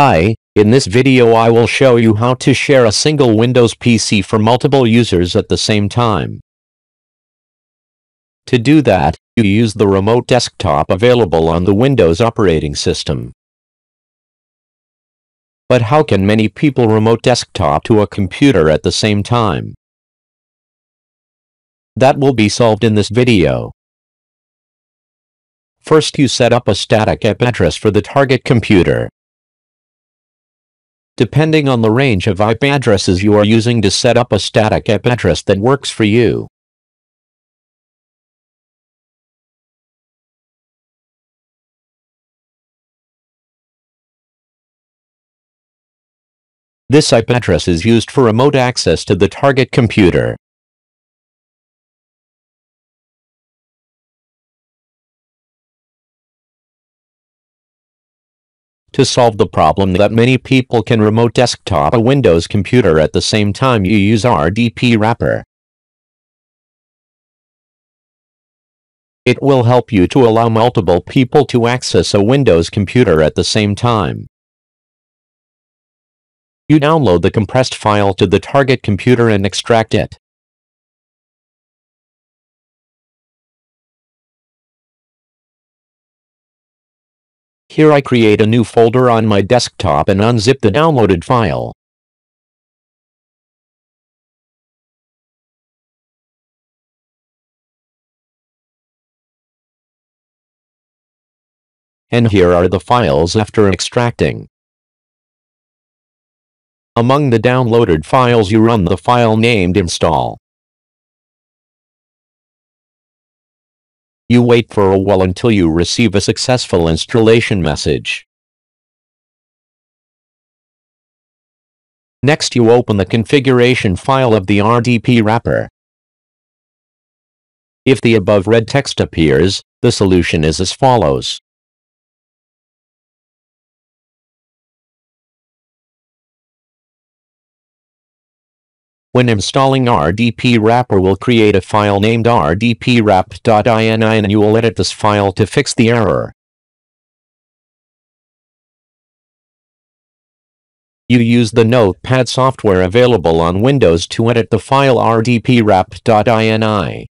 Hi, in this video I will show you how to share a single Windows PC for multiple users at the same time. To do that, you use the remote desktop available on the Windows operating system. But how can many people remote desktop to a computer at the same time? That will be solved in this video. First you set up a static IP address for the target computer. Depending on the range of IP addresses you are using to set up a static IP address that works for you. This IP address is used for remote access to the target computer. To solve the problem that many people can remote desktop a Windows computer at the same time you use RDP wrapper. It will help you to allow multiple people to access a Windows computer at the same time. You download the compressed file to the target computer and extract it. Here I create a new folder on my desktop and unzip the downloaded file. And here are the files after extracting. Among the downloaded files you run the file named install. You wait for a while until you receive a successful installation message. Next you open the configuration file of the RDP wrapper. If the above red text appears, the solution is as follows. When installing RDP wrapper will create a file named rdpwrap.ini and you will edit this file to fix the error. You use the Notepad software available on Windows to edit the file rdpwrap.ini.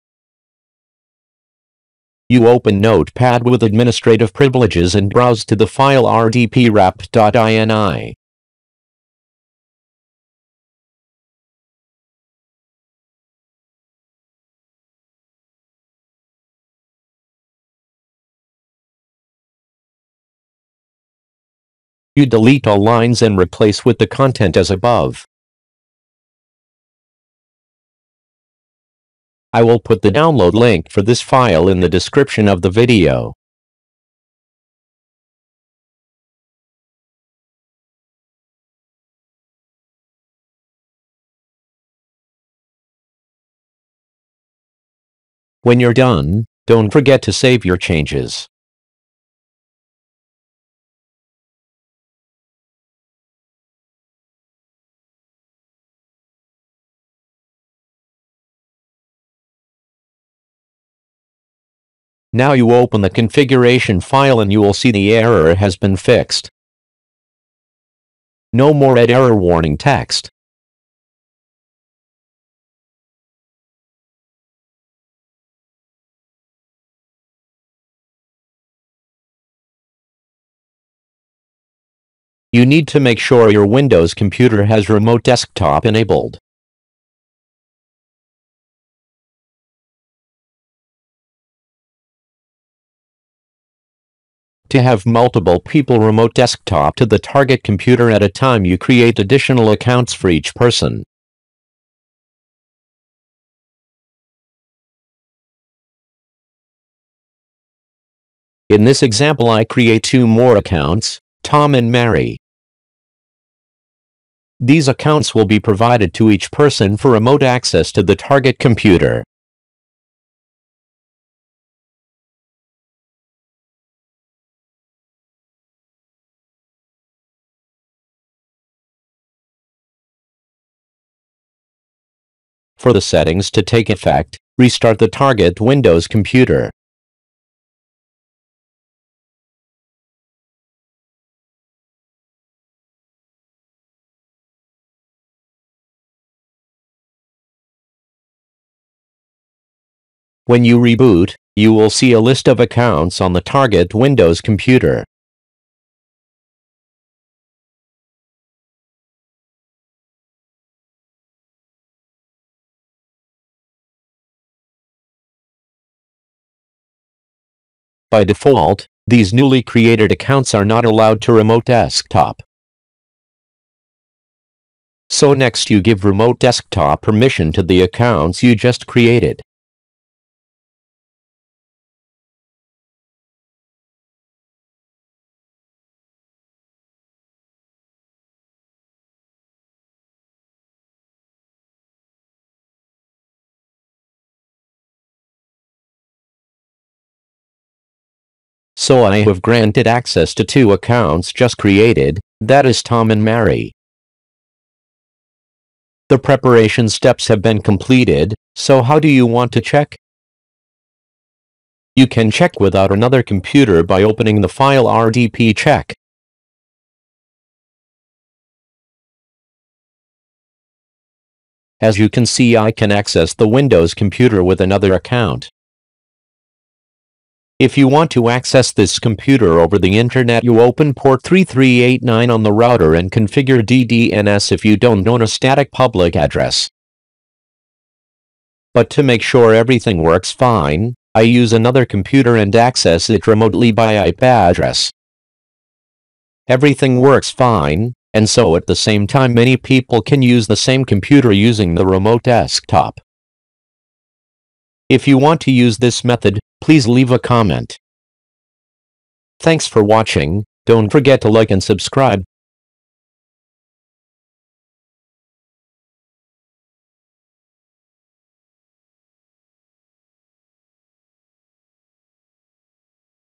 You open Notepad with administrative privileges and browse to the file rdpwrap.ini. You delete all lines and replace with the content as above. I will put the download link for this file in the description of the video. When you're done, don't forget to save your changes. Now you open the configuration file and you will see the error has been fixed. No more red error warning text. You need to make sure your Windows computer has remote desktop enabled. To have multiple people remote desktop to the target computer at a time you create additional accounts for each person. In this example I create two more accounts, Tom and Mary. These accounts will be provided to each person for remote access to the target computer. For the settings to take effect, restart the target Windows computer. When you reboot, you will see a list of accounts on the target Windows computer. By default, these newly created accounts are not allowed to Remote Desktop. So next you give Remote Desktop permission to the accounts you just created. So I have granted access to two accounts just created, that is Tom and Mary. The preparation steps have been completed, so how do you want to check? You can check without another computer by opening the file RDP check. As you can see I can access the Windows computer with another account. If you want to access this computer over the internet you open port 3389 on the router and configure DDNS if you don't know a static public address. But to make sure everything works fine, I use another computer and access it remotely by IP address. Everything works fine, and so at the same time many people can use the same computer using the remote desktop. If you want to use this method, please leave a comment. Thanks for watching, don't forget to like and subscribe.